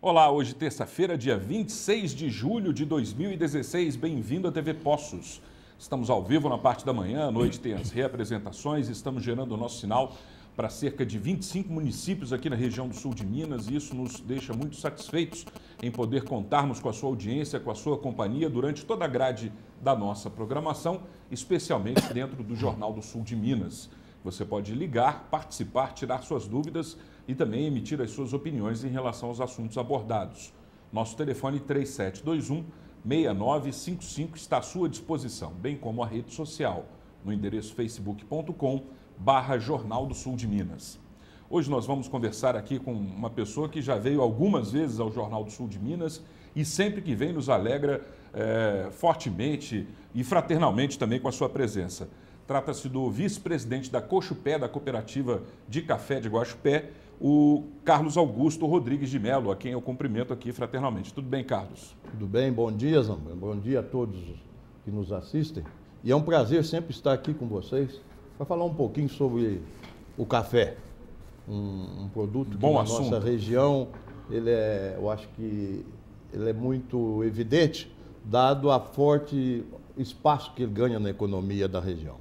Olá, hoje terça-feira, dia 26 de julho de 2016. Bem-vindo à TV Poços. Estamos ao vivo na parte da manhã, à noite tem as reapresentações, estamos gerando o nosso sinal para cerca de 25 municípios aqui na região do sul de Minas e isso nos deixa muito satisfeitos em poder contarmos com a sua audiência, com a sua companhia durante toda a grade da nossa programação, especialmente dentro do Jornal do Sul de Minas. Você pode ligar, participar, tirar suas dúvidas e também emitir as suas opiniões em relação aos assuntos abordados. Nosso telefone 3721 6955 está à sua disposição, bem como a rede social, no endereço facebook.com barra Jornal do Sul de Minas. Hoje nós vamos conversar aqui com uma pessoa que já veio algumas vezes ao Jornal do Sul de Minas e sempre que vem nos alegra é, fortemente e fraternalmente também com a sua presença. Trata-se do vice-presidente da Cochupé, da Cooperativa de Café de Guaxupé, o Carlos Augusto Rodrigues de Melo, a quem eu cumprimento aqui fraternalmente. Tudo bem, Carlos? Tudo bem, bom dia, Zamba. Bom dia a todos que nos assistem. E é um prazer sempre estar aqui com vocês para falar um pouquinho sobre o café. Um, um produto Bom que na assunto. nossa região, ele é, eu acho que ele é muito evidente, dado a forte espaço que ele ganha na economia da região.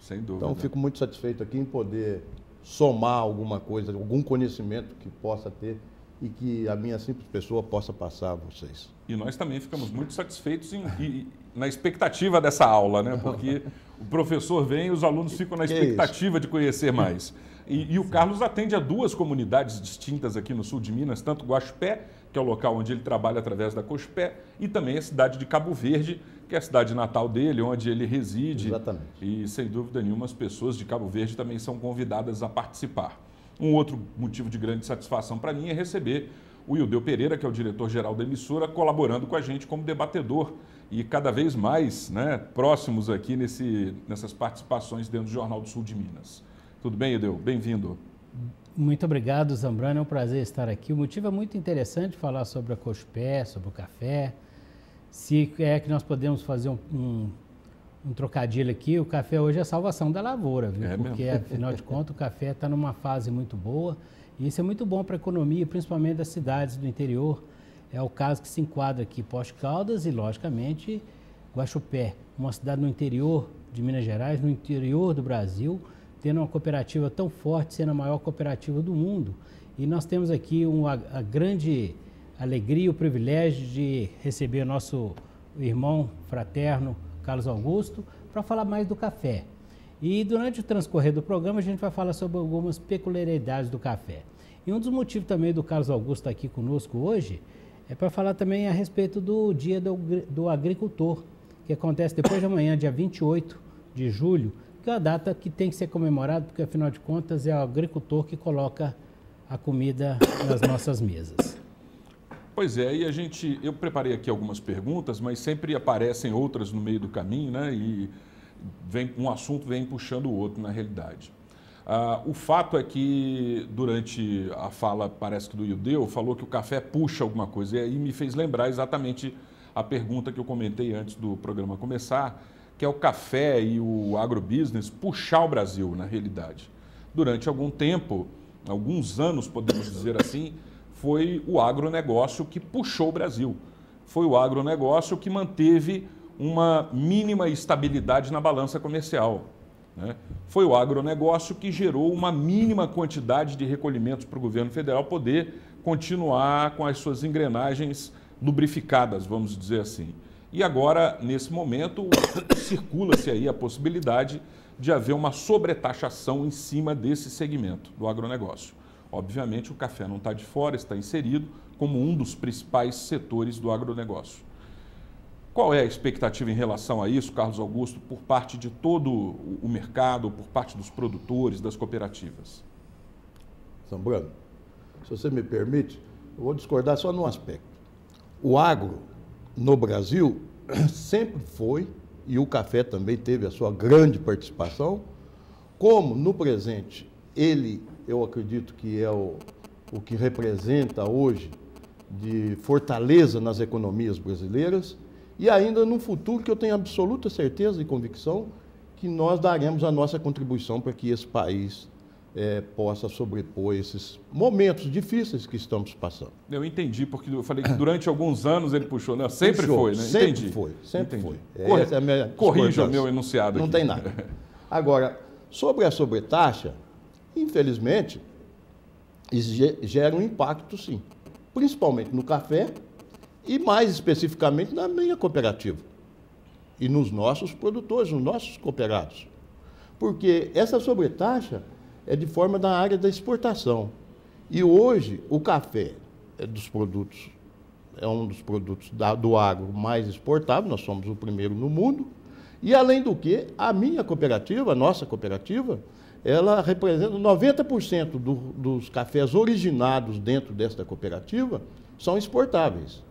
Sem dúvida. Então, fico muito satisfeito aqui em poder somar alguma coisa, algum conhecimento que possa ter e que a minha simples pessoa possa passar a vocês. E nós também ficamos muito satisfeitos em, e, na expectativa dessa aula, né? Porque o professor vem e os alunos ficam na expectativa de conhecer mais. E, e o Carlos atende a duas comunidades distintas aqui no sul de Minas, tanto Guaxupé, que é o local onde ele trabalha através da Cochupé, e também a cidade de Cabo Verde, que é a cidade natal dele, onde ele reside. Exatamente. E, sem dúvida nenhuma, as pessoas de Cabo Verde também são convidadas a participar. Um outro motivo de grande satisfação para mim é receber o Ildeu Pereira, que é o diretor-geral da emissora, colaborando com a gente como debatedor e cada vez mais né, próximos aqui nesse, nessas participações dentro do Jornal do Sul de Minas. Tudo bem, Ildeu? Bem-vindo. Muito obrigado, Zambrano. É um prazer estar aqui. O motivo é muito interessante falar sobre a Cochupé, sobre o café. Se é que nós podemos fazer um, um, um trocadilho aqui, o café hoje é a salvação da lavoura, viu? É mesmo? Porque, afinal de contas, o café está numa fase muito boa e isso é muito bom para a economia, principalmente das cidades do interior. É o caso que se enquadra aqui Poste Caldas e, logicamente, Guaxupé, uma cidade no interior de Minas Gerais, no interior do Brasil, tendo uma cooperativa tão forte, sendo a maior cooperativa do mundo. E nós temos aqui uma, a grande alegria e o privilégio de receber nosso irmão fraterno Carlos Augusto para falar mais do café. E durante o transcorrer do programa a gente vai falar sobre algumas peculiaridades do café. E um dos motivos também do Carlos Augusto estar aqui conosco hoje é para falar também a respeito do Dia do, do Agricultor, que acontece depois de amanhã, dia 28 de julho, que é uma data que tem que ser comemorada, porque afinal de contas é o agricultor que coloca a comida nas nossas mesas. Pois é, e a gente, eu preparei aqui algumas perguntas, mas sempre aparecem outras no meio do caminho, né? E vem, um assunto vem puxando o outro na realidade. Ah, o fato é que durante a fala, parece que do Ildeu, falou que o café puxa alguma coisa, e aí me fez lembrar exatamente a pergunta que eu comentei antes do programa começar, que é o café e o agrobusiness puxar o Brasil na realidade. Durante algum tempo, alguns anos, podemos dizer assim, foi o agronegócio que puxou o Brasil. Foi o agronegócio que manteve uma mínima estabilidade na balança comercial. Né? Foi o agronegócio que gerou uma mínima quantidade de recolhimentos para o governo federal poder continuar com as suas engrenagens lubrificadas, vamos dizer assim. E agora, nesse momento, circula-se aí a possibilidade de haver uma sobretaxação em cima desse segmento do agronegócio. Obviamente, o café não está de fora, está inserido como um dos principais setores do agronegócio. Qual é a expectativa em relação a isso, Carlos Augusto, por parte de todo o mercado, por parte dos produtores, das cooperativas? Zambrano, se você me permite, eu vou discordar só num aspecto. O agro no Brasil sempre foi, e o café também teve a sua grande participação, como no presente ele, eu acredito que é o, o que representa hoje de fortaleza nas economias brasileiras, e ainda no futuro que eu tenho absoluta certeza e convicção que nós daremos a nossa contribuição para que esse país é, possa sobrepor esses momentos difíceis que estamos passando. Eu entendi, porque eu falei que durante alguns anos ele puxou, né? Sempre Puxou, foi, né? Sempre entendi. foi, sempre entendi. foi. Essa é a minha Corrija o meu enunciado Não aqui. tem nada. Agora, sobre a sobretaxa, infelizmente, gera um impacto sim. Principalmente no café e mais especificamente na minha cooperativa. E nos nossos produtores, nos nossos cooperados. Porque essa sobretaxa é de forma da área da exportação. E hoje o café é dos produtos, é um dos produtos da- do agro mais exportado, nós somos o primeiro no mundo. E além do que, a minha cooperativa, a nossa cooperativa, ela representa 90% do, dos cafés originados dentro desta cooperativa são exportáveis.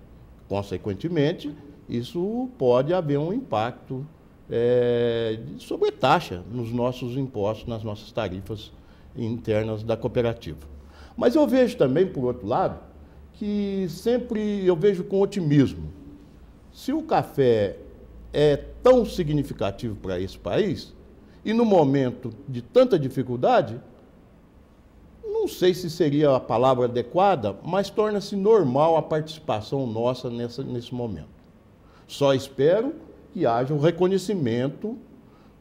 Consequentemente, isso pode haver um impacto eh, de sobretaxa nos nossos impostos, nas nossas tarifas internas da cooperativa. Mas eu vejo também, por outro lado, que sempre eu vejo com otimismo. Se o café é tão significativo para esse país, e no momento de tanta dificuldade, não sei se seria a palavra adequada, mas torna-se normal a participação nossa nessa, nesse momento. Só espero que haja um reconhecimento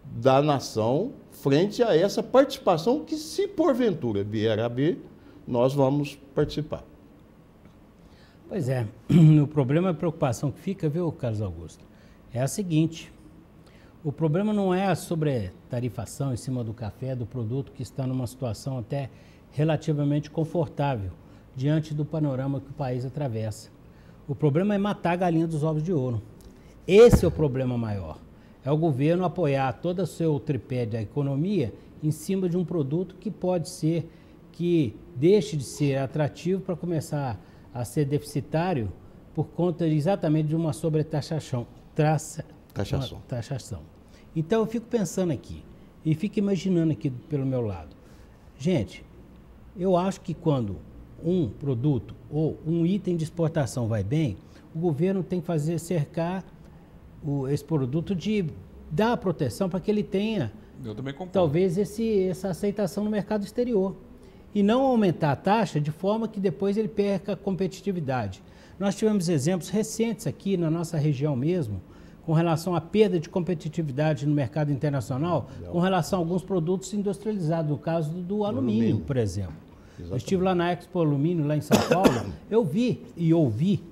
da nação frente a essa participação que, se porventura vier a haver, nós vamos participar. Pois é, o problema, a preocupação que fica, viu, Carlos Augusto, é a seguinte: o problema não é a sobretarifação em cima do café, do produto que está numa situação até relativamente confortável diante do panorama que o país atravessa. O problema é matar a galinha dos ovos de ouro. Esse é o problema maior. É o governo apoiar todo o seu tripé da economia em cima de um produto que pode ser que deixe de ser atrativo para começar a ser deficitário por conta exatamente de uma sobretaxação. Traça, Taxação. taxação. Então eu fico pensando aqui e fico imaginando aqui pelo meu lado. Gente, eu acho que quando um produto ou um item de exportação vai bem, o governo tem que fazer cercar o- esse produto de dar proteção para que ele tenha Eu também concordo. talvez esse, essa aceitação no mercado exterior. E não aumentar a taxa de forma que depois ele perca a competitividade. Nós tivemos exemplos recentes aqui na nossa região mesmo, com relação à perda de competitividade no mercado internacional, com relação a alguns produtos industrializados, no caso do, do alumínio, alumínio. por exemplo. Eu estive lá na Expo Alumínio, lá em São Paulo, eu vi e ouvi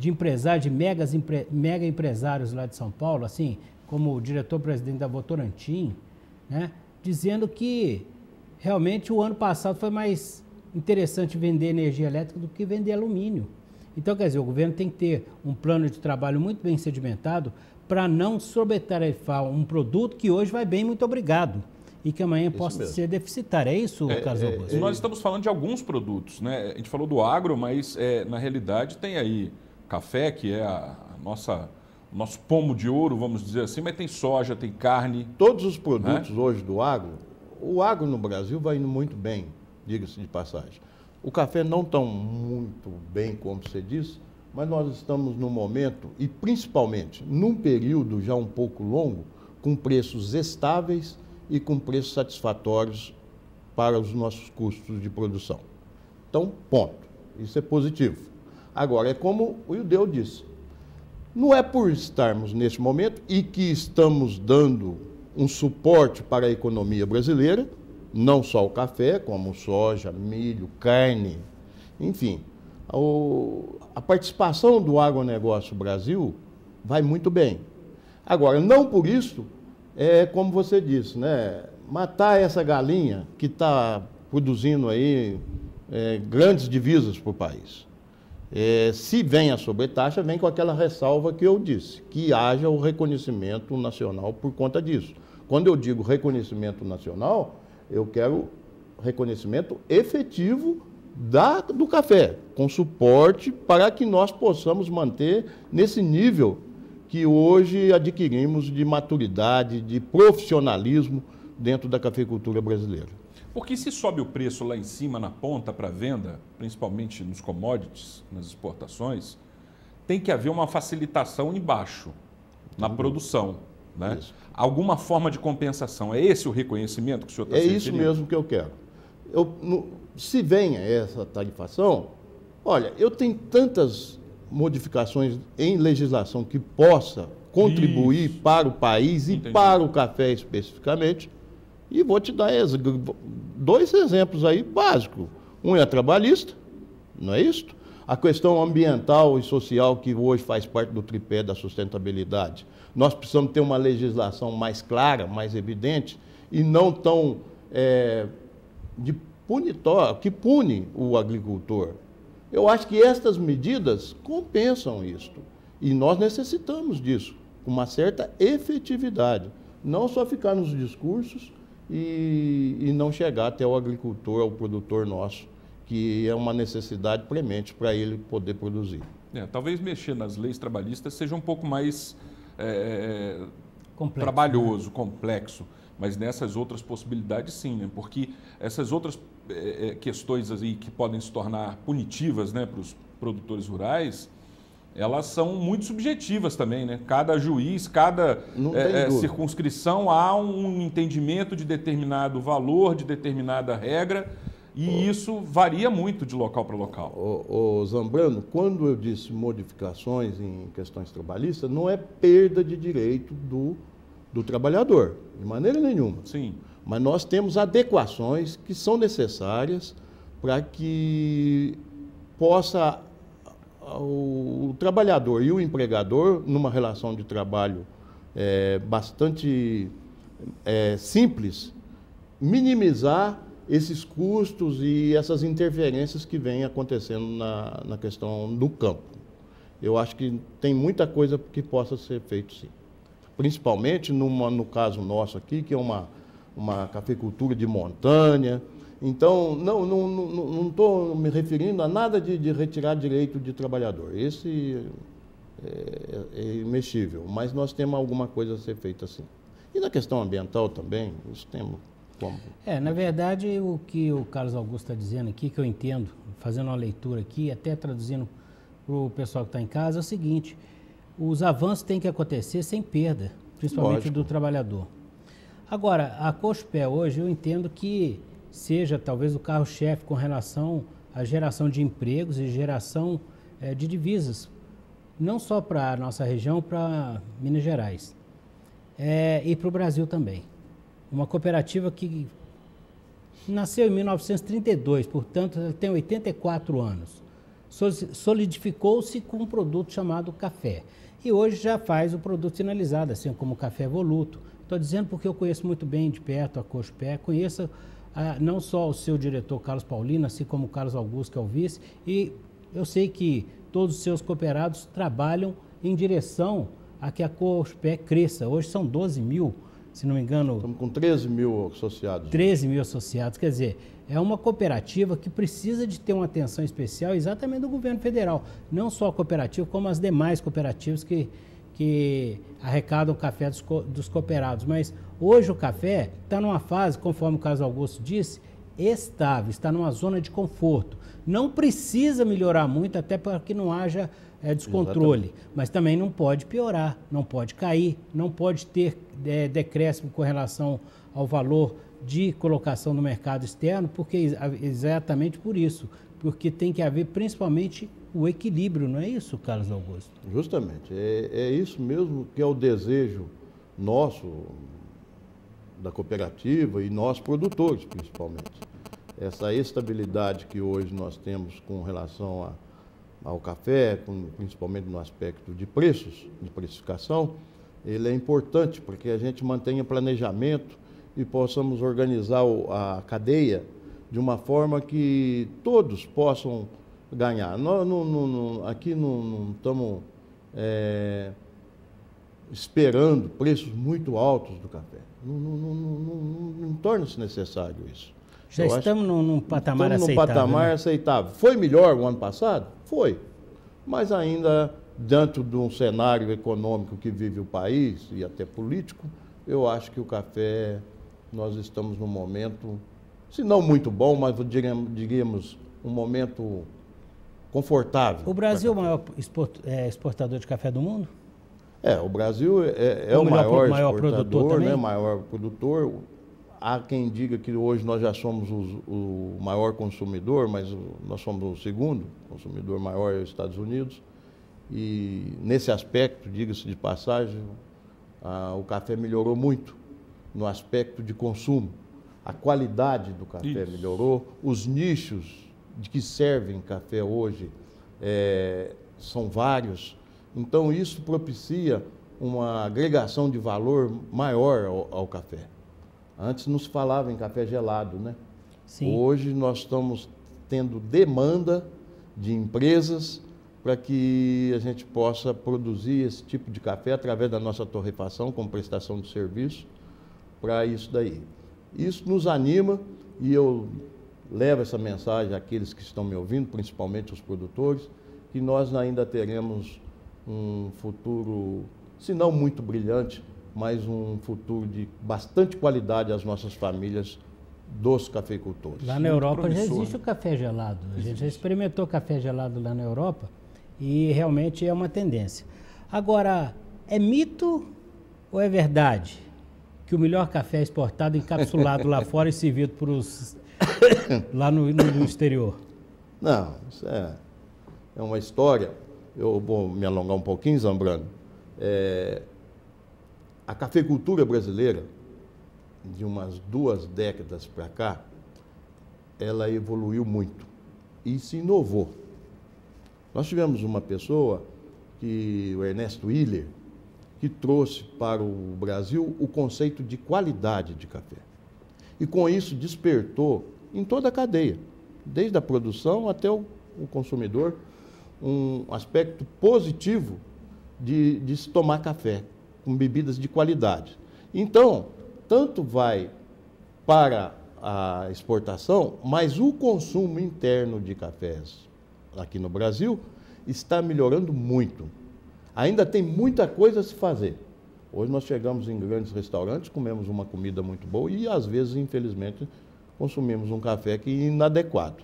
de empresários, de megas, empre- mega empresários lá de São Paulo, assim, como o diretor-presidente da Votorantim, né, dizendo que realmente o ano passado foi mais interessante vender energia elétrica do que vender alumínio. Então, quer dizer, o governo tem que ter um plano de trabalho muito bem sedimentado para não sobretarefar um produto que hoje vai bem, muito obrigado, e que amanhã possa mesmo. ser deficitário. É isso, Carlos Augusto? Nós estamos falando de alguns produtos, né? A gente falou do agro, mas é, na realidade tem aí café, que é a nossa, o nosso pomo de ouro, vamos dizer assim, mas tem soja, tem carne. Todos os produtos hoje do agro, o agro no Brasil vai indo muito bem, diga-se de passagem. O café não tão muito bem como você disse, mas nós estamos num momento, e principalmente num período já um pouco longo, com preços estáveis e com preços satisfatórios para os nossos custos de produção. Então, ponto. Isso é positivo. Agora, é como o Judeu disse, não é por estarmos nesse momento e que estamos dando um suporte para a economia brasileira, não só o café, como soja, milho, carne, enfim. a participação do agronegócio Brasil vai muito bem. Agora, não por isso, é como você disse, né? Matar essa galinha que está produzindo aí é, grandes divisas para o país. É, se vem a sobretaxa, vem com aquela ressalva que eu disse, que haja o reconhecimento nacional por conta disso. Quando eu digo reconhecimento nacional, eu quero reconhecimento efetivo da, do café, com suporte para que nós possamos manter nesse nível que hoje adquirimos de maturidade, de profissionalismo dentro da cafeicultura brasileira. Porque se sobe o preço lá em cima na ponta para venda, principalmente nos commodities, nas exportações, tem que haver uma facilitação embaixo, na produção. Né? Isso. Alguma forma de compensação. É esse o reconhecimento que o senhor está É isso referindo? mesmo que eu quero. eu, no, se venha essa tarifação, olha, eu tenho tantas modificações em legislação que possa contribuir Isso. para o país Entendi. e para o café especificamente. E vou te dar dois exemplos aí básicos. Um é trabalhista, não é isso? A questão ambiental e social que hoje faz parte do tripé da sustentabilidade. Nós precisamos ter uma legislação mais clara, mais evidente e não tão é, de punitória, que pune o agricultor. Eu acho que estas medidas compensam isto. E nós necessitamos disso, com uma certa efetividade. Não só ficar nos discursos e, e não chegar até o agricultor, ao produtor nosso, que é uma necessidade premente para ele poder produzir. É, talvez mexer nas leis trabalhistas seja um pouco mais é, complexo, trabalhoso, né? complexo. Mas nessas outras possibilidades, sim, né? porque essas outras é, é, questões aí que podem se tornar punitivas né, para os produtores rurais, elas são muito subjetivas também, né? Cada juiz, cada é, é, circunscrição há um entendimento de determinado valor, de determinada regra, e oh. isso varia muito de local para local. O, Zambrano, quando eu disse modificações em questões trabalhistas, não é perda de direito do do trabalhador, de maneira nenhuma. Sim. Mas nós temos adequações que são necessárias para que possa o, trabalhador e o empregador, numa relação de trabalho é, bastante é, simples, minimizar esses custos e essas interferências que vêm acontecendo na, na questão do campo. Eu acho que tem muita coisa que possa ser feito sim principalmente numa, no caso nosso aqui, que é uma, uma cafeicultura de montanha. Então, não estou não, não, não me referindo a nada de, de, retirar direito de trabalhador. Esse é, é imexível, mas nós temos alguma coisa a ser feita assim. E na questão ambiental também, isso temos como. É, na verdade, o que o Carlos Augusto está dizendo aqui, que eu entendo, fazendo uma leitura aqui, até traduzindo para o pessoal que está em casa, é o seguinte: os avanços têm que acontecer sem perda, principalmente Lógico. do trabalhador. Agora, a Cospé hoje eu entendo que seja talvez o carro-chefe com relação à geração de empregos e geração é, de divisas, não só para a nossa região, para Minas Gerais é, e para o Brasil também. Uma cooperativa que nasceu em 1932, portanto, tem 84 anos. Solidificou-se com um produto chamado café e hoje já faz o produto finalizado, assim como o café voluto. Estou dizendo porque eu conheço muito bem de perto a Cospé, conheço ah, não só o seu diretor Carlos Paulino, assim como o Carlos Augusto, que é o vice, e eu sei que todos os seus cooperados trabalham em direção a que a Cospé cresça. Hoje são 12 mil, se não me engano. Estamos com 13 mil associados. 13 mil associados, quer dizer, é uma cooperativa que precisa de ter uma atenção especial exatamente do governo federal. Não só a cooperativa, como as demais cooperativas que, que arrecadam o café dos, dos cooperados. Mas hoje o café está numa fase, conforme o Carlos Augusto disse, estável, está numa zona de conforto. Não precisa melhorar muito, até para que não haja é, descontrole. Exatamente. Mas também não pode piorar, não pode cair, não pode ter é, decréscimo com relação ao valor de colocação no mercado externo, porque exatamente por isso, porque tem que haver principalmente o equilíbrio, não é isso, Carlos Augusto? Justamente, é, é isso mesmo que é o desejo nosso, da cooperativa e nós produtores, principalmente. Essa estabilidade que hoje nós temos com relação a, ao café, com, principalmente no aspecto de preços, de precificação, ele é importante porque a gente mantenha planejamento, e possamos organizar a cadeia de uma forma que todos possam ganhar. Nós não, não, não, aqui não, estamos é, esperando preços muito altos do café. Não, torna-se necessário isso. Já Eu estamos num, num patamar estamos aceitável. num patamar né? aceitável. Foi melhor o ano passado? Foi. Mas ainda dentro de um cenário econômico que vive o país e até político, eu acho que o café nós estamos num momento, se não muito bom, mas diríamos um momento confortável. O Brasil é o maior é, exportador de café do mundo? É, o Brasil é, é o, o, maior, maior exportador, produtor né, maior produtor. há quem diga que hoje nós já somos o, o maior consumidor, mas nós somos o segundo consumidor maior é os Estados Unidos. E nesse aspecto, diga-se de passagem, a, o café melhorou muito no aspecto de consumo. A qualidade do café Isso. melhorou, os nichos de que servem café hoje é, são vários. Então, isso propicia uma agregação de valor maior ao, ao café. Antes não se falava em café gelado, né? Sim. Hoje nós estamos tendo demanda de empresas para que a gente possa produzir esse tipo de café através da nossa torrefação com prestação de serviço para isso daí. Isso nos anima e eu levo essa mensagem àqueles que estão me ouvindo, principalmente os produtores, que nós ainda teremos um futuro, se não muito brilhante, mas um futuro de bastante qualidade às nossas famílias dos cafeicultores. Lá na Europa já existe o café gelado. A gente já experimentou café gelado lá na Europa e realmente é uma tendência. Agora, é mito ou é verdade que o melhor café é exportado encapsulado lá fora e servido para os lá no, no, exterior? Não, isso é, é uma história. Eu vou me alongar um pouquinho, Zambrano. É, a cafeicultura brasileira, de umas duas décadas para cá, ela evoluiu muito e se inovou. Nós tivemos uma pessoa, que, o Ernesto Willer, que trouxe para o Brasil o conceito de qualidade de café. E com isso despertou em toda a cadeia, desde a produção até o, o consumidor, um aspecto positivo de, de se tomar café com bebidas de qualidade. Então, tanto vai para a exportação, mas o consumo interno de cafés aqui no Brasil está melhorando muito. Ainda tem muita coisa a se fazer. Hoje nós chegamos em grandes restaurantes, comemos uma comida muito boa e às vezes, infelizmente, consumimos um café que é inadequado.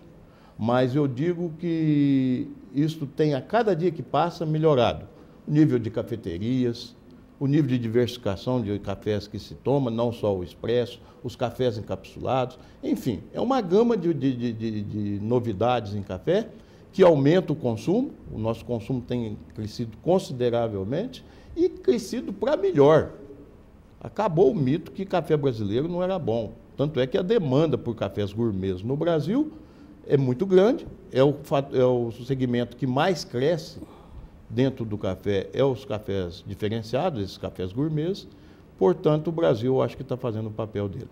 Mas eu digo que isto tem a cada dia que passa melhorado. O nível de cafeterias, o nível de diversificação de cafés que se toma, não só o expresso, os cafés encapsulados, enfim, é uma gama de, de, de, de novidades em café que aumenta o consumo, o nosso consumo tem crescido consideravelmente e crescido para melhor. Acabou o mito que café brasileiro não era bom. Tanto é que a demanda por cafés gourmets no Brasil é muito grande, é o, é o segmento que mais cresce dentro do café é os cafés diferenciados, esses cafés gourmets. Portanto, o Brasil, acho que está fazendo o papel dele.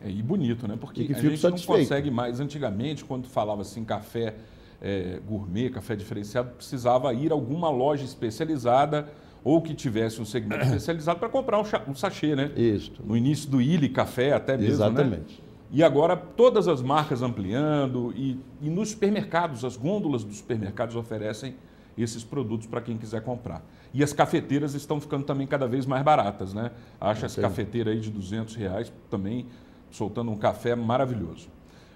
É, e bonito, né? Porque a gente satisfeito. não consegue mais. Antigamente, quando falava assim, café é, gourmet, café diferenciado, precisava ir a alguma loja especializada ou que tivesse um segmento especializado para comprar um, um, sachê, né? Isso. No início do Illy Café até mesmo, né? Exatamente. Né? E agora todas as marcas ampliando e, e nos supermercados, as gôndolas dos supermercados oferecem esses produtos para quem quiser comprar. E as cafeteiras estão ficando também cada vez mais baratas, né? Acha essa cafeteira aí de 200 reais também soltando um café maravilhoso.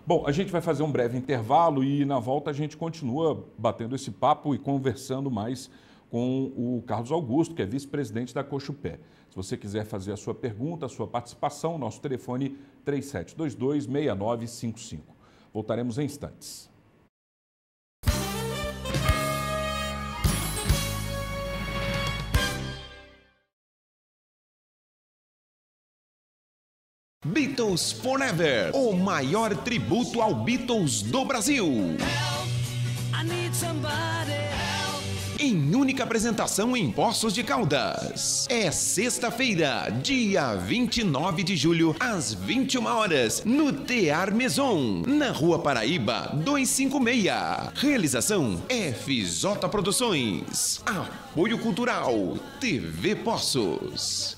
Bom, a gente vai fazer um breve intervalo e na volta a gente continua batendo esse papo e conversando mais com o Carlos Augusto, que é vice-presidente da Cochupé. Se você quiser fazer a sua pergunta, a sua participação, nosso telefone 3722-6955. Voltaremos em instantes. Beatles Forever, o maior tributo ao Beatles do Brasil. Em única apresentação em Poços de Caldas. É sexta-feira, dia 29 de julho, às 21 horas, no Tear Maison, na Rua Paraíba, 256. Realização FJ Produções. Apoio Cultural TV Poços.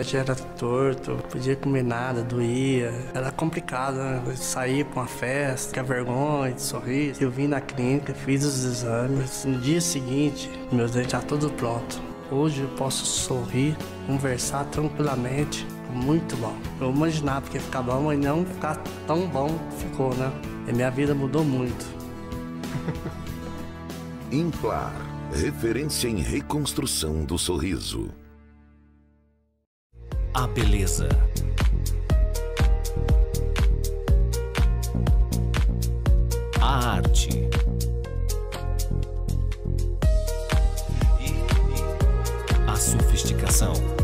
Dente era torto, podia comer nada, doía. Era complicado, né? Eu saía pra uma festa, tinha vergonha de sorriso. Eu vim na clínica, fiz os exames. No dia seguinte, meus dentes estavam todos prontos. Hoje eu posso sorrir, conversar tranquilamente. Muito bom. Eu imaginava que ia ficar bom, mas não ficar tão bom ficou, né? E minha vida mudou muito. Implar, referência em reconstrução do sorriso. A beleza. A arte. A sofisticação.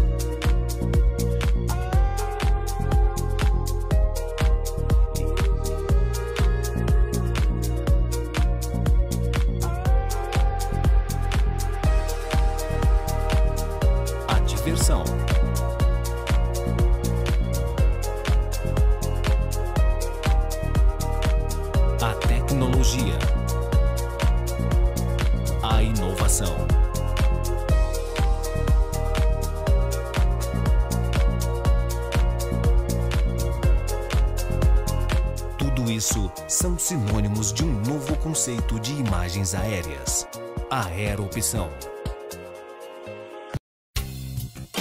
Imagens aéreas. Aeroopção.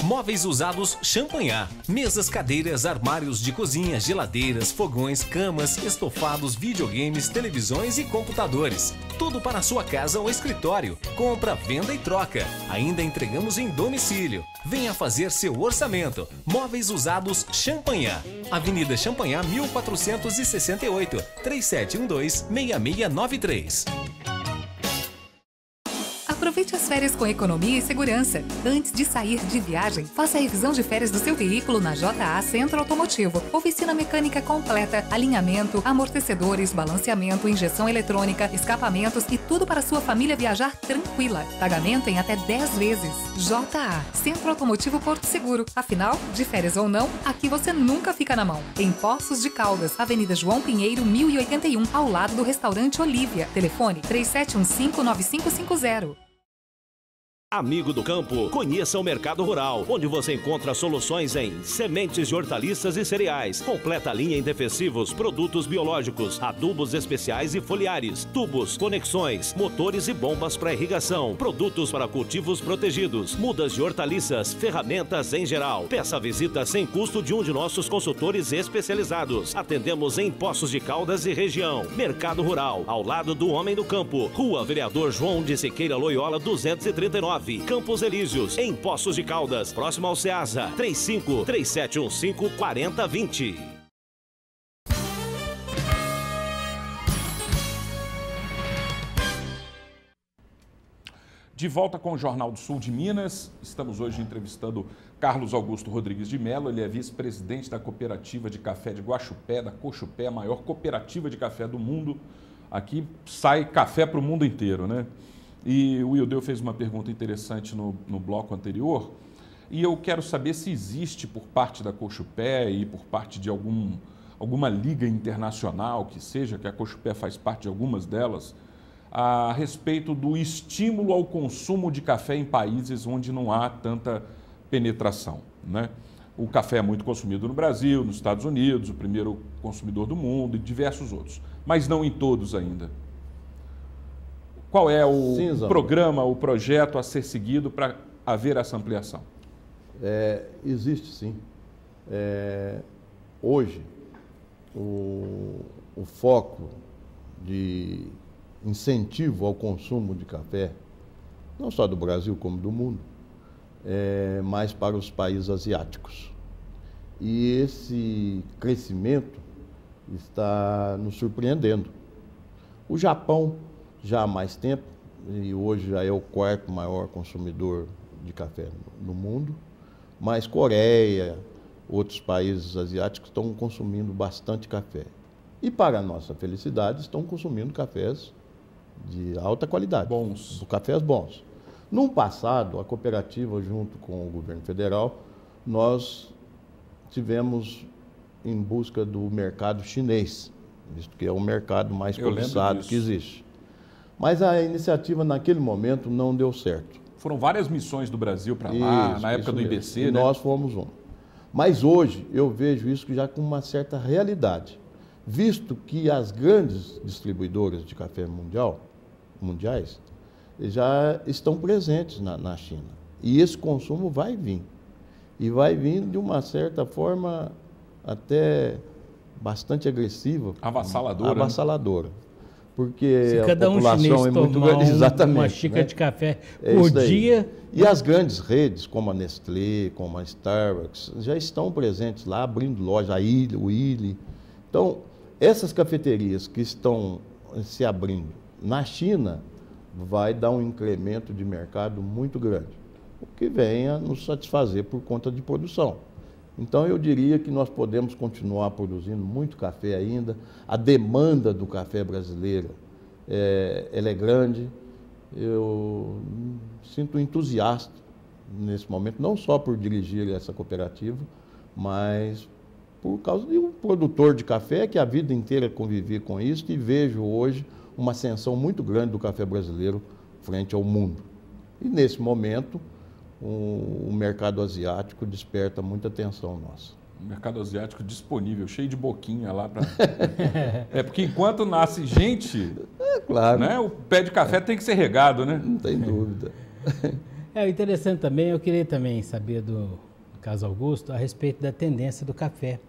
Móveis usados Champanhar. Mesas, cadeiras, armários de cozinha, geladeiras, fogões, camas, estofados, videogames, televisões e computadores. Tudo para sua casa ou escritório. Compra, venda e troca. Ainda entregamos em domicílio. Venha fazer seu orçamento. Móveis usados Champanhar. Avenida Champanhar 1468 3712 6693. Aproveite as férias com economia e segurança. Antes de sair de viagem, faça a revisão de férias do seu veículo na JA Centro Automotivo. Oficina mecânica completa, alinhamento, amortecedores, balanceamento, injeção eletrônica, escapamentos e tudo para sua família viajar tranquila. Pagamento em até 10 vezes. JA Centro Automotivo Porto Seguro. Afinal, de férias ou não, aqui você nunca fica na mão. Em Poços de Caldas, Avenida João Pinheiro, 1081, ao lado do restaurante Olívia. Telefone 3715-9550. Amigo do campo, conheça o Mercado Rural, onde você encontra soluções em sementes de hortaliças e cereais, completa linha em defensivos, produtos biológicos, adubos especiais e foliares, tubos, conexões, motores e bombas para irrigação, produtos para cultivos protegidos, mudas de hortaliças, ferramentas em geral. Peça visita sem custo de um de nossos consultores especializados. Atendemos em Poços de Caldas e região. Mercado Rural, ao lado do Homem do Campo. Rua Vereador João de Siqueira Loyola 239. Campos Elíseos, em Poços de Caldas, próximo ao Ceasa, 35 3715 4020. De volta com o Jornal do Sul de Minas, estamos hoje entrevistando Carlos Augusto Rodrigues de Mello, ele é vice-presidente da cooperativa de café de Guaxupé, da Cochupé, a maior cooperativa de café do mundo. Aqui sai café para o mundo inteiro, né? E o Ildeu fez uma pergunta interessante no, no bloco anterior, e eu quero saber se existe por parte da Cochupé e por parte de algum, alguma liga internacional que seja, que a Cochupé faz parte de algumas delas, a respeito do estímulo ao consumo de café em países onde não há tanta penetração. Né? O café é muito consumido no Brasil, nos Estados Unidos, o primeiro consumidor do mundo e diversos outros, mas não em todos ainda. Qual é o Sim, programa, o projeto a ser seguido para haver essa ampliação? É, existe sim. É, hoje, o, o foco de incentivo ao consumo de café, não só do Brasil como do mundo, é mais para os países asiáticos. E esse crescimento está nos surpreendendo. O Japão, já há mais tempo, e hoje já é o quarto maior consumidor de café no mundo, mas Coreia, outros países asiáticos estão consumindo bastante café. E, para a nossa felicidade, estão consumindo cafés de alta qualidade. Bons. Cafés bons. No passado, a cooperativa, junto com o governo federal, nós tivemos em busca do mercado chinês, visto que é o mercado mais cobiçado que existe. Mas a iniciativa, naquele momento, não deu certo. Foram várias missões do Brasil para lá, Isso, na época do mesmo. IBC, E né? nós fomos um. Mas hoje eu vejo isso já com uma certa realidade, visto que as grandes distribuidoras de café mundial, mundiais já estão presentes na, na China. E esse consumo vai vir. E vai vir de uma certa forma até bastante agressiva. Avassaladora. né? Porque a cada um população chinês é muito grande. um- Exatamente. uma xícara né? de café É por dia, E as grandes redes, como a Nestlé, como a Starbucks, já estão presentes lá, abrindo loja, a Ilha, o Illy. Então, essas cafeterias que estão se abrindo na China, vai dar um incremento de mercado muito grande, o que vem a nos satisfazer por conta de produção. Então, eu diria que nós podemos continuar produzindo muito café ainda. A demanda do café brasileiro é, é grande. Eu sinto entusiasta nesse momento, não só por dirigir essa cooperativa, mas por causa de um produtor de café que a vida inteira convivi com isso e vejo hoje uma ascensão muito grande do café brasileiro frente ao mundo. E nesse momento, o, o mercado asiático desperta muita atenção nossa. Mercado asiático disponível, cheio de boquinha lá para. é porque enquanto nasce gente, É claro, né, o pé de café tem que ser regado, né? não tem dúvida. É interessante também, eu queria também saber do caso Augusto a respeito da tendência do café,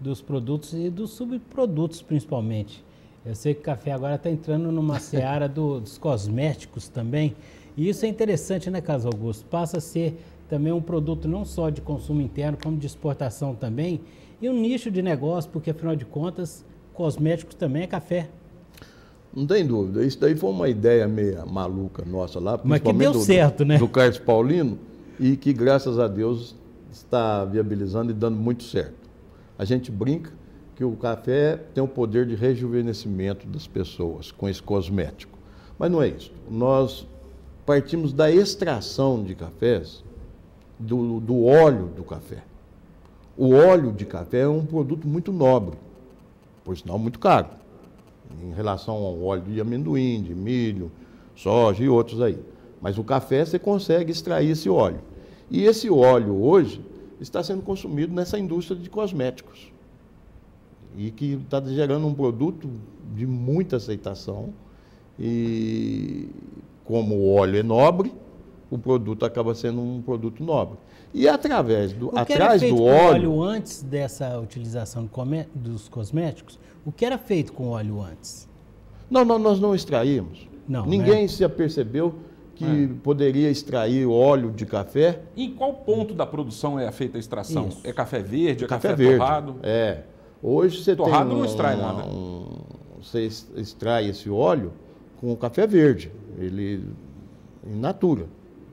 dos produtos e dos subprodutos principalmente. Eu sei que o café agora está entrando numa seara do- dos cosméticos também. E isso é interessante, né, caso Augusto? Passa a ser também um produto não só de consumo interno, como de exportação também. E um nicho de negócio, porque afinal de contas, cosméticos também é café. Não tem dúvida. Isso daí foi uma ideia meia maluca nossa lá. Mas que deu do- certo, né? Do Carlos Paulino e que, graças a Deus, está viabilizando e dando muito certo. A gente brinca que o café tem o poder de rejuvenescimento das pessoas com esse cosmético. Mas não é isso. Nós partimos da extração de cafés, do, do óleo do café. O óleo de café é um produto muito nobre, por sinal muito caro em relação ao óleo de amendoim, de milho, soja e outros aí. Mas o café você consegue extrair esse óleo. E esse óleo hoje está sendo consumido nessa indústria de cosméticos. E que está gerando um produto de muita aceitação. E como o óleo é nobre, o produto acaba sendo um produto nobre. E através do, O que era atrás feito do com óleo, óleo antes dessa utilização dos cosméticos? O que era feito com óleo antes? Não, não, nós não extraímos. Não, Ninguém né? se apercebeu que poderia extrair óleo de café. Em qual ponto da produção é feita a extração? Isso. É café verde, é café, Café, verde. torrado? É. Hoje você Torrado tem não extrai um- nada. um- você ex- extrai esse óleo com o café verde. Ele in natura.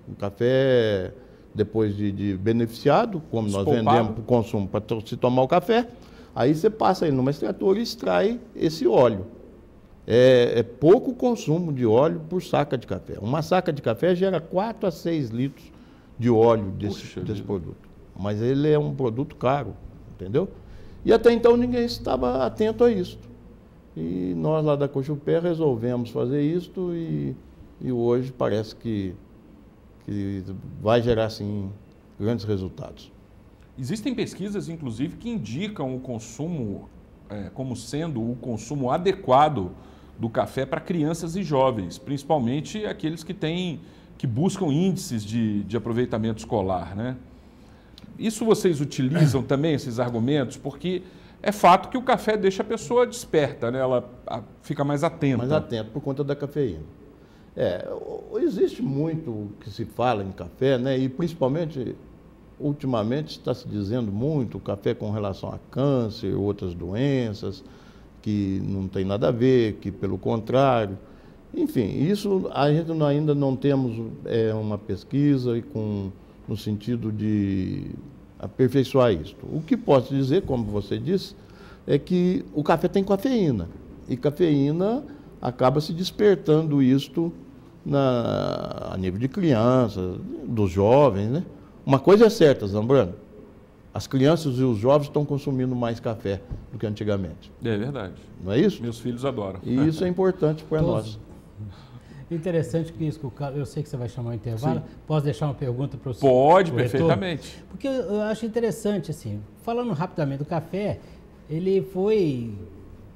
O café depois de, de beneficiado, como nós vendemos para o consumo, para se tomar o café, aí você passa ele numa extratora e extrai esse óleo. É, é pouco consumo de óleo por saca de café. Uma saca de café gera 4 a 6 litros de óleo desse, Puxa desse produto. Mas ele é um produto caro, entendeu? E até então ninguém estava atento a isso. E nós lá da Cochupé resolvemos fazer isto e, e hoje parece que, que vai gerar, sim, grandes resultados. Existem pesquisas, inclusive, que indicam o consumo é, como sendo o consumo adequado do café para crianças e jovens, principalmente aqueles que têm que buscam índices de, de aproveitamento escolar, né? Isso vocês utilizam também esses argumentos, porque é fato que o café deixa a pessoa desperta, né? Ela fica mais atenta. mais atento por conta da cafeína. É, existe muito que se fala em café, né? E principalmente, ultimamente está se dizendo muito café com relação a câncer, outras doenças, que não tem nada a ver, que pelo contrário. Enfim, isso a gente ainda não temos é, uma pesquisa com, no sentido de aperfeiçoar isso. O que posso dizer, como você disse, é que o café tem cafeína. E cafeína acaba se despertando isto na, a nível de crianças, dos jovens, né? Uma coisa é certa, Zambrano. As crianças e os jovens estão consumindo mais café do que antigamente. É verdade. Não é isso? Meus filhos adoram. E isso é importante para nós. Interessante que isso, que o Carlos- eu sei que você vai chamar o intervalo. Posso deixar uma pergunta para o Pode, pro retorno? perfeitamente. Porque eu, eu acho interessante, assim, falando rapidamente do café, ele foi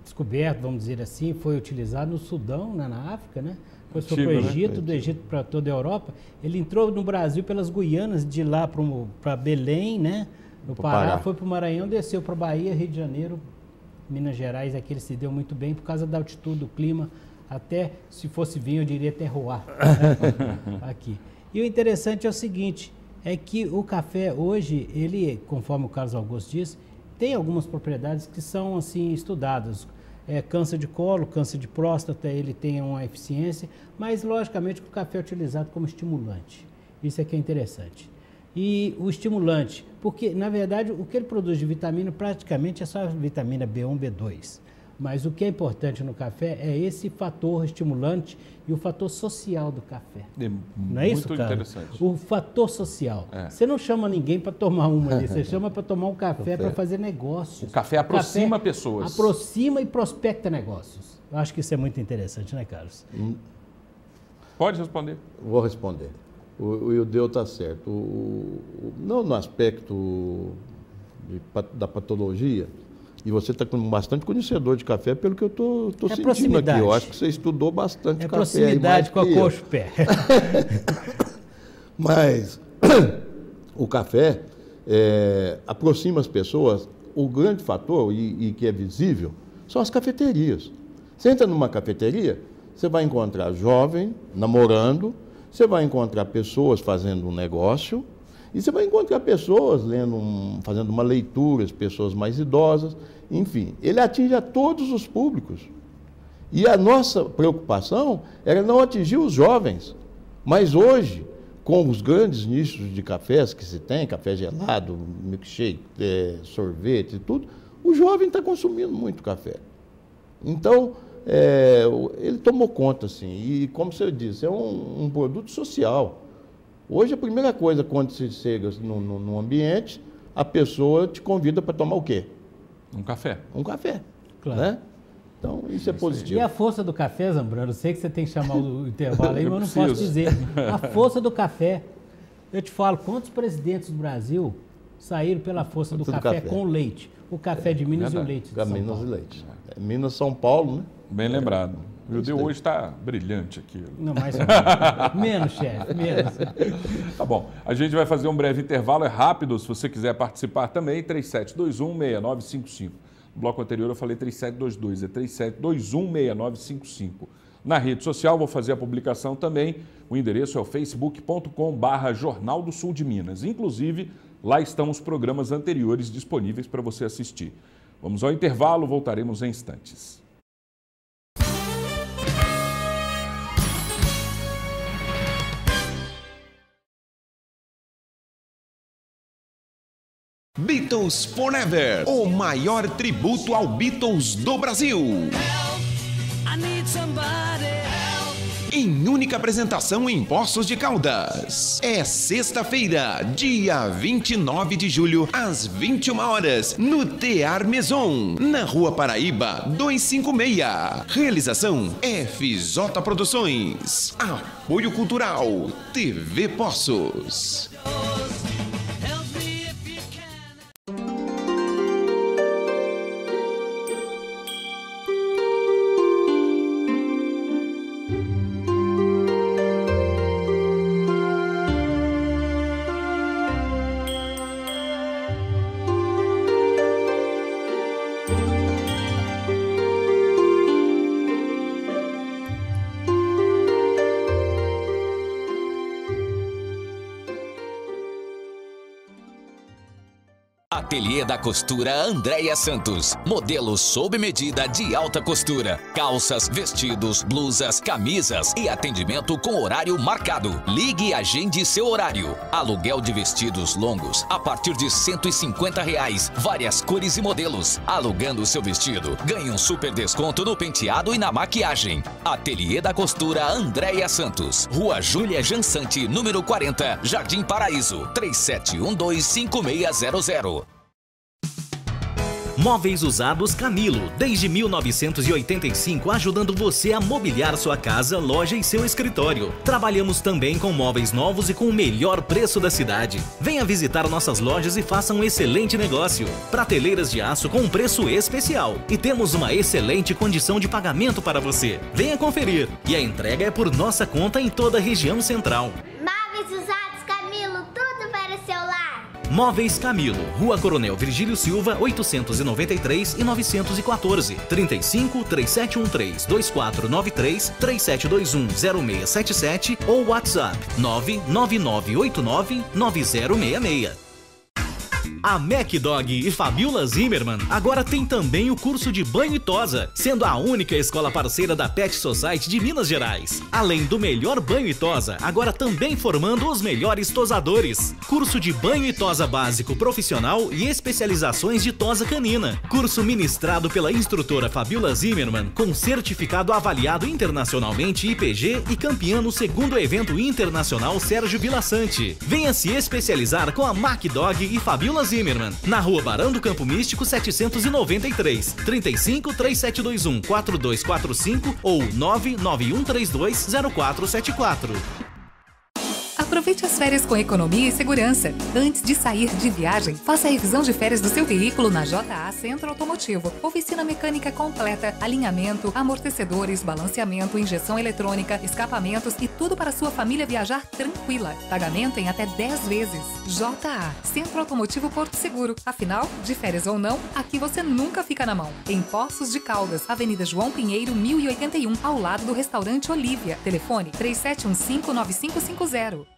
descoberto, vamos dizer assim, foi utilizado no Sudão, né, na África, né? Depois foi para o Egito, do Egito para toda a Europa. Ele entrou no Brasil pelas Guianas, de lá para Belém, né? No Pará, Pará. foi para o Maranhão, desceu para Bahia, Rio de Janeiro, Minas Gerais. Aqui ele se deu muito bem por causa da altitude, do clima. Até, se fosse vinho, eu diria terroir. Né? aqui. E o interessante é o seguinte, é que o café hoje, ele, conforme o Carlos Augusto disse, tem algumas propriedades que são assim estudadas. É, câncer de colo, câncer de próstata, ele tem uma eficiência, mas logicamente o café é utilizado como estimulante. Isso é que é interessante. E o estimulante, porque na verdade o que ele produz de vitamina praticamente é só vitamina B1, B2. Mas o que é importante no café é esse fator estimulante e o fator social do café. É não é isso, cara? interessante. O fator social. É. Você não chama ninguém para tomar uma ali, você chama para tomar um café, para fazer negócios. O café aproxima o café pessoas. Aproxima e prospecta negócios. Eu acho que isso é muito interessante, né, Carlos? Hum. Pode responder. Vou responder. O, o Ildeu está certo. O, o, não no aspecto de, da patologia, e você está bastante conhecedor de café, pelo que eu estou é sentindo aqui. Eu acho que você estudou bastante é café. proximidade com a coxa pé. Mas o café é, aproxima as pessoas. O grande fator, e, e que é visível, são as cafeterias. Você entra numa cafeteria, você vai encontrar jovem namorando, você vai encontrar pessoas fazendo um negócio, e você vai encontrar pessoas lendo, um, fazendo uma leitura, pessoas mais idosas, enfim, ele atinge a todos os públicos. E a nossa preocupação era não atingir os jovens. Mas hoje, com os grandes nichos de cafés que se tem, café gelado, milkshake, é, sorvete e tudo, o jovem está consumindo muito café. Então, é, ele tomou conta, assim. E, como você disse, é um, um produto social. Hoje, a primeira coisa, quando você chega no, no, no ambiente, a pessoa te convida para tomar o quê? Um café. Um café. Claro. Né? Então, isso é positivo. E a força do café, Zambrano, sei que você tem que chamar o intervalo aí, mas eu não posso dizer. A força do café. Eu te falo, quantos presidentes do Brasil saíram pela força do, do café, café, com leite? O café é, de Minas verdade. e o leite. De Minas Paulo. e leite. É, Minas, São Paulo, né? Bem lembrado. O Judeu hoje está brilhante aqui. Não, mais menos, chefe, menos. Tá bom. A gente vai fazer um breve intervalo, é rápido, se você quiser participar também, 3721-6955. No bloco anterior eu falei 3722, é 3721-6955. Na rede social vou fazer a publicação também, o endereço é o facebook.com barra Jornal do Sul de Minas. Inclusive, lá estão os programas anteriores disponíveis para você assistir. Vamos ao intervalo, voltaremos em instantes. Beatles Forever, o maior tributo ao Beatles do Brasil. Em única apresentação em Poços de Caldas. É sexta-feira, dia 29 de julho, às 21 horas, no Tear Maison, na Rua Paraíba, 256. Realização FJ Produções. Apoio Cultural TV Poços. Ateliê da Costura Andréia Santos. Modelos sob medida de alta costura. Calças, vestidos, blusas, camisas e atendimento com horário marcado. Ligue e agende seu horário. Aluguel de vestidos longos a partir de 150 reais. Várias cores e modelos. Alugando seu vestido, ganhe um super desconto no penteado e na maquiagem. Ateliê da Costura Andréia Santos. Rua Júlia Jansante, número 40, Jardim Paraíso. 37125600. Móveis Usados Camilo, desde 1985 ajudando você a mobiliar sua casa, loja e seu escritório. Trabalhamos também com móveis novos e com o melhor preço da cidade. Venha visitar nossas lojas e faça um excelente negócio. Prateleiras de aço com um preço especial e temos uma excelente condição de pagamento para você. Venha conferir e a entrega é por nossa conta em toda a região central. Móveis Camilo, Rua Coronel Virgílio Silva, 893 e 914. 35 3713 2493 3721 0677 ou WhatsApp 99989 9066. A MacDog e Fabiola Zimmermann agora tem também o curso de banho e tosa, sendo a única escola parceira da Pet Society de Minas Gerais. Além do melhor banho e tosa, agora também formando os melhores tosadores. Curso de banho e tosa básico profissional e especializações de tosa canina. Curso ministrado pela instrutora Fabiola Zimmermann, com certificado avaliado internacionalmente IPG e campeão no segundo evento internacional Sérgio Vilaçante. Venha se especializar com a MacDog e Fabiola Zimmermann, na rua Barão do Campo Místico 793, 35 3721 4245 ou 99132 0474. Aproveite as férias com economia e segurança. Antes de sair de viagem, faça a revisão de férias do seu veículo na JA Centro Automotivo. Oficina mecânica completa, alinhamento, amortecedores, balanceamento, injeção eletrônica, escapamentos e tudo para sua família viajar tranquila. Pagamento em até 10 vezes. JA Centro Automotivo Porto Seguro. Afinal, de férias ou não, aqui você nunca fica na mão. Em Poços de Caldas, Avenida João Pinheiro, 1081, ao lado do restaurante Olívia. Telefone 3715 9550.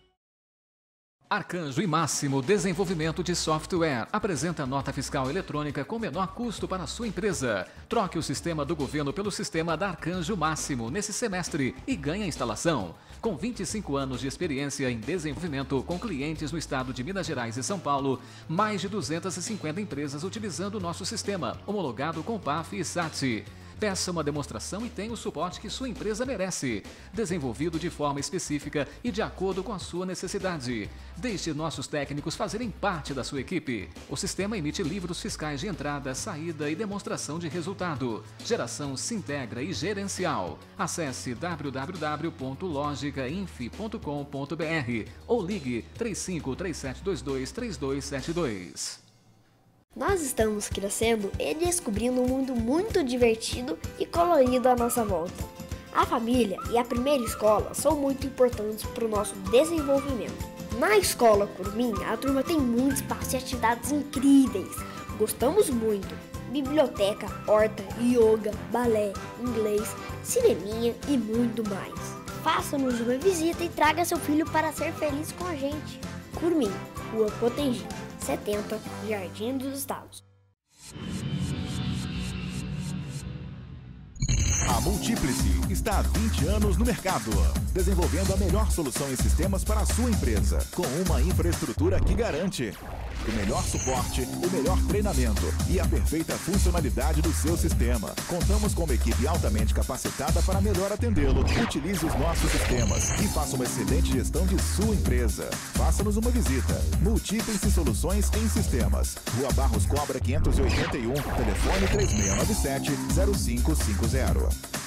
Arcanjo e Máximo Desenvolvimento de Software apresenta nota fiscal eletrônica com menor custo para a sua empresa. Troque o sistema do governo pelo sistema da Arcanjo Máximo nesse semestre e ganhe a instalação. Com 25 anos de experiência em desenvolvimento com clientes no estado de Minas Gerais e São Paulo, mais de 250 empresas utilizando o nosso sistema, homologado com PAF e SAT. Peça uma demonstração e tenha o suporte que sua empresa merece. Desenvolvido de forma específica e de acordo com a sua necessidade. Deixe nossos técnicos fazerem parte da sua equipe. O sistema emite livros fiscais de entrada, saída e demonstração de resultado. Geração se integra e gerencial. Acesse www.logicainf.com.br ou ligue 353722 3272. Nós estamos crescendo e descobrindo um mundo muito divertido e colorido à nossa volta. A família e a primeira escola são muito importantes para o nosso desenvolvimento. Na escola Curumim, a turma tem muito espaço e atividades incríveis. Gostamos muito. Biblioteca, horta, yoga, balé, inglês, cineminha e muito mais. Faça-nos uma visita e traga seu filho para ser feliz com a gente. Curumim, Rua Potengi, 70, Jardim dos Estados. A Multiplice está há 20 anos no mercado, desenvolvendo a melhor solução em sistemas para a sua empresa, com uma infraestrutura que garante o melhor suporte, o melhor treinamento e a perfeita funcionalidade do seu sistema. Contamos com uma equipe altamente capacitada para melhor atendê-lo. Utilize os nossos sistemas e faça uma excelente gestão de sua empresa. Faça-nos uma visita. Multiplice Soluções em Sistemas. Rua Barros Cobra 581, telefone 3697 0550.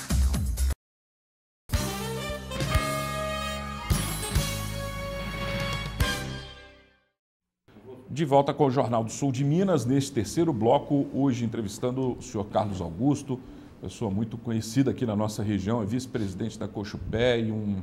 De volta com o Jornal do Sul de Minas, neste terceiro bloco, hoje entrevistando o senhor Carlos Augusto, pessoa muito conhecida aqui na nossa região, é vice-presidente da Cochupé e um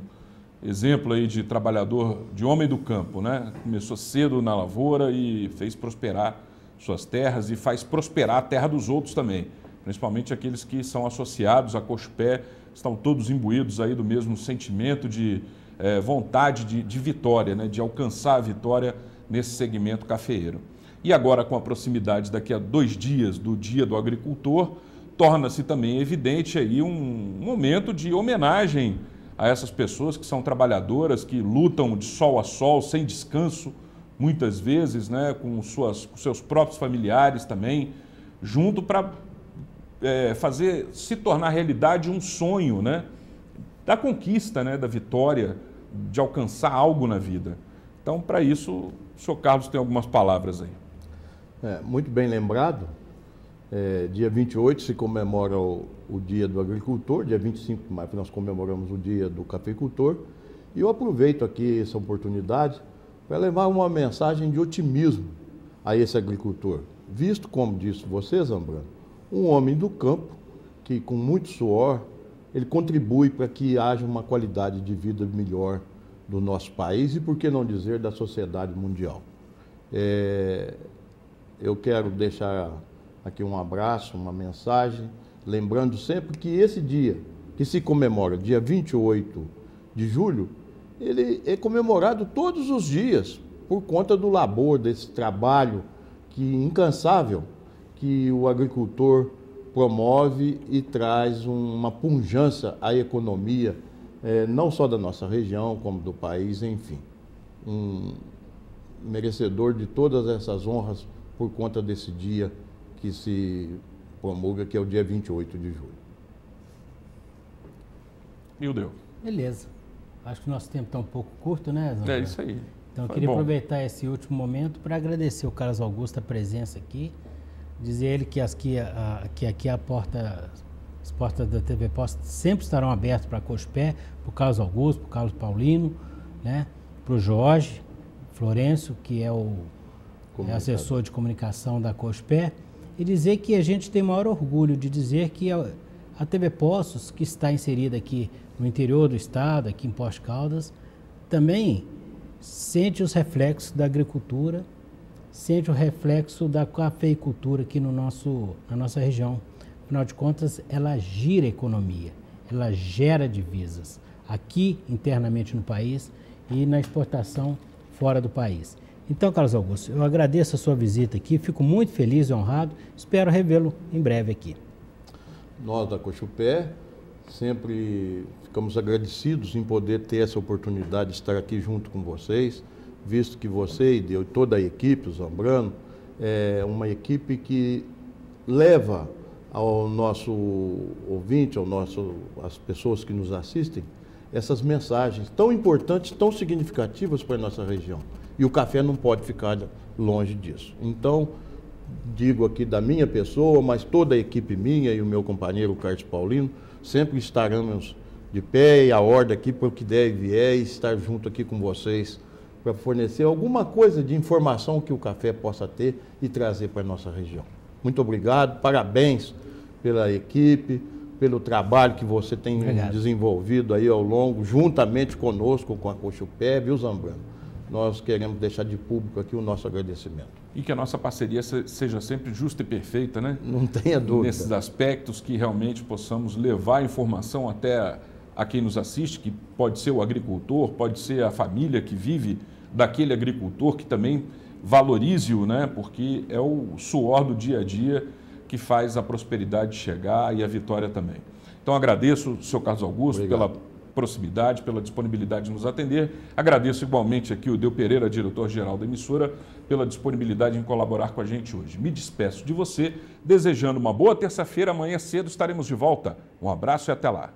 exemplo aí de trabalhador, de homem do campo, né? Começou cedo na lavoura e fez prosperar suas terras e faz prosperar a terra dos outros também, principalmente aqueles que são associados à Cochupé, estão todos imbuídos aí do mesmo sentimento de é, vontade de, de vitória, né? De alcançar a vitória nesse segmento cafeeiro. E agora, com a proximidade daqui a dois dias do Dia do Agricultor, torna-se também evidente aí um momento de homenagem a essas pessoas que são trabalhadoras, que lutam de sol a sol, sem descanso, muitas vezes, né, com, suas, com seus próprios familiares também, junto para é, fazer se tornar realidade um sonho, né, da conquista, né, da vitória, de alcançar algo na vida. Então, para isso, o senhor Carlos tem algumas palavras aí. É, muito bem lembrado. É, dia 28 se comemora o, o, Dia do Agricultor, dia 25 de maio nós comemoramos o Dia do Cafeicultor. E eu aproveito aqui essa oportunidade para levar uma mensagem de otimismo a esse agricultor. Visto, como disse você, Zambrano, um homem do campo que, com muito suor, ele contribui para que haja uma qualidade de vida melhor do nosso país e, por que não dizer, da sociedade mundial. É, eu quero deixar aqui um abraço, uma mensagem, lembrando sempre que esse dia, que se comemora, dia 28 de julho, ele é comemorado todos os dias por conta do labor, desse trabalho que incansável que o agricultor promove e traz uma punjança à economia, eh, não só da nossa região, como do país, enfim. Um merecedor de todas essas honras por conta desse dia que se promulga, que é o dia 28 de julho. E o deu? Beleza. Acho que o nosso tempo está um pouco curto, né, Zé? É isso aí. Então, eu queria bom. aproveitar esse último momento para agradecer o Carlos Augusto a presença aqui, dizer ele que, as, que, a, que aqui a porta, as portas da TV Post sempre estarão abertas para a Cospé, para o Carlos Augusto, para o Carlos Paulino, né, para o Jorge Florencio, que é o é assessor de comunicação da Cospé, e dizer que a gente tem maior orgulho de dizer que a, a TV Poços, que está inserida aqui no interior do estado, aqui em Pós Caldas, também sente os reflexos da agricultura, sente o reflexo da cafeicultura aqui no nosso, na nossa região. Afinal de contas, ela gira a economia, ela gera divisas aqui internamente no país e na exportação fora do país. Então, Carlos Augusto, eu agradeço a sua visita aqui, fico muito feliz e honrado, espero revê-lo em breve aqui. Nós da Cochupé sempre ficamos agradecidos em poder ter essa oportunidade de estar aqui junto com vocês, visto que você e toda a equipe, o Zambrano, é uma equipe que leva ao nosso ouvinte, ao nosso, às pessoas que nos assistem, essas mensagens tão importantes, tão significativas para a nossa região. E o café não pode ficar longe disso. Então, digo aqui da minha pessoa, mas toda a equipe minha e o meu companheiro Carlos Paulino, sempre estaremos de pé e a ordem aqui para o que der e vier e estar junto aqui com vocês para fornecer alguma coisa de informação que o café possa ter e trazer para a nossa região. Muito obrigado, parabéns pela equipe, pelo trabalho que você tem obrigado. desenvolvido aí ao longo, juntamente conosco, com a Cochupé, viu, Zambrano? Nós queremos deixar de público aqui o nosso agradecimento. E que a nossa parceria seja sempre justa e perfeita, né? Não tenha dúvida. Nesses aspectos que realmente possamos levar a informação até a quem nos assiste, que pode ser o agricultor, pode ser a família que vive daquele agricultor, que também valorize-o, né? porque é o suor do dia a dia que faz a prosperidade chegar e a vitória também. Então agradeço o seu Carlos Augusto Obrigado. pela proximidade, pela disponibilidade de nos atender. Agradeço igualmente aqui o Deu Pereira, diretor-geral da emissora, pela disponibilidade em colaborar com a gente hoje. Me despeço de você, desejando uma boa terça-feira. Amanhã cedo estaremos de volta. Um abraço e até lá.